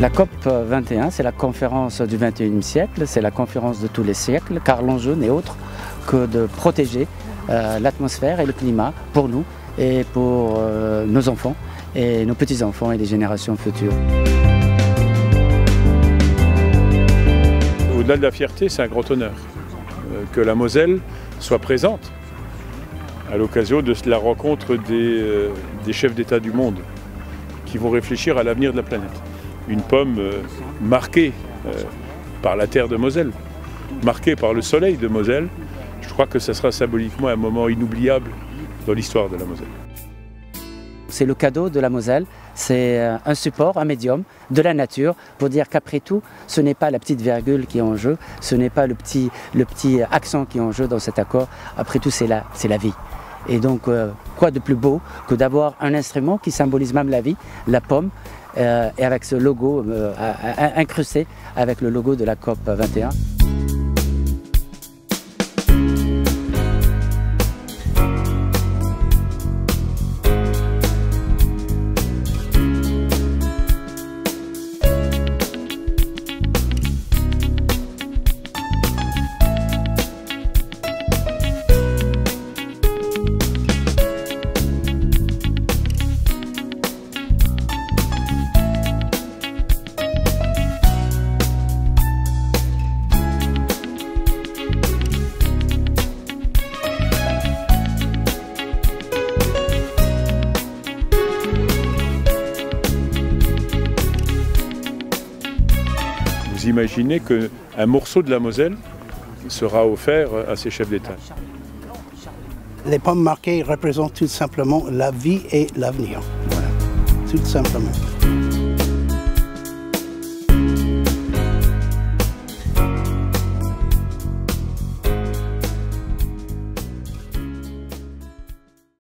La COP 21, c'est la conférence du 21e siècle, c'est la conférence de tous les siècles, car l'enjeu n'est autre que de protéger euh, l'atmosphère et le climat pour nous et pour euh, nos enfants et nos petits-enfants et les générations futures. Au-delà de la fierté, c'est un grand honneur euh, que la Moselle soit présente à l'occasion de la rencontre des, des chefs d'État du monde qui vont réfléchir à l'avenir de la planète. Une pomme marquée par la terre de Moselle, marquée par le soleil de Moselle, je crois que ce sera symboliquement un moment inoubliable dans l'histoire de la Moselle. C'est le cadeau de la Moselle, c'est euh, un support, un médium de la nature pour dire qu'après tout, ce n'est pas la petite virgule qui est en jeu, ce n'est pas le petit, accent qui est en jeu dans cet accord, après tout c'est la, vie. Et donc, euh, quoi de plus beau que d'avoir un instrument qui symbolise même la vie, la pomme, euh, et avec ce logo incrusté avec le logo de la COP 21. Vous imaginez qu'un morceau de la Moselle sera offert à ces chefs d'État. Les pommes marquées représentent tout simplement la vie et l'avenir. Voilà, tout simplement.